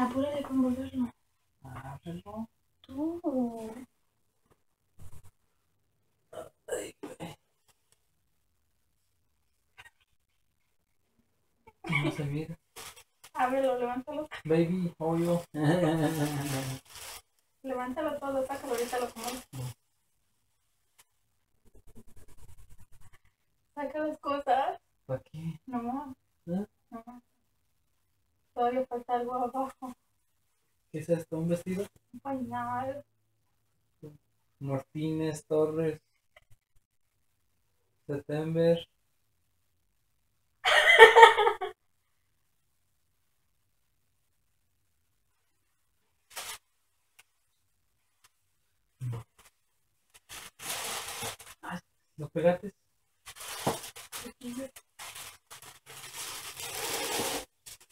Apúrale con volverlo. Ábrelo. Tú. Ay, güey. No se mira. Ábrelo, levántalo. Baby, obvio. Levántalo todo, sácalo, ahorita lo acomodo. Saca las cosas. ¿Para qué? Algo abajo. ¿Qué es esto? ¿Un vestido? Un pañal. Martínez, Torres, September. Ay, ¿Los pegates?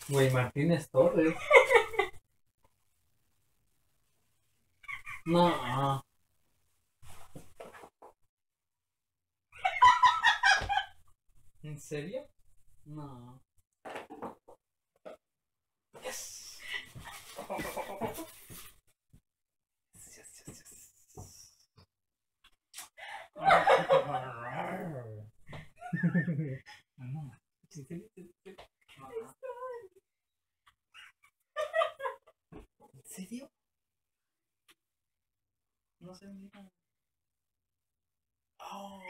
Güey, Martínez Torres. No. ¿En serio? No. No. ¿En serio? No se mira. Oh.